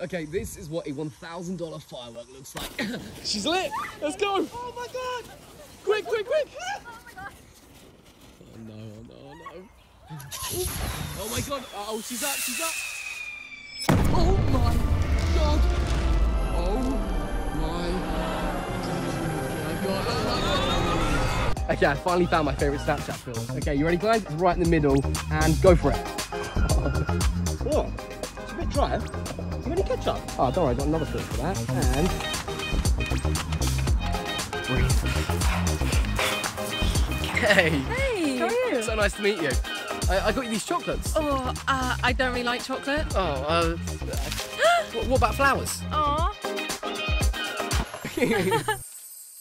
Okay, this is what a $1,000 firework looks like. She's lit. Let's go. Oh my god! Quick, quick, quick. Oh my god. Oh no, oh no, oh no. Oh my god. Oh, she's up, she's up. Oh, oh my god. Oh my god. Oh my god. Okay, I finally found my favourite Snapchat film. Okay, you ready guys? It's right in the middle and go for it. What? It's a bit dry. You any ketchup? Oh, don't worry, I've got another film for that. And Hey. Hey, how are you? So nice to meet you. I, I got you these chocolates. Oh, uh, I don't really like chocolate. Oh, uh, what, what about flowers? Aw.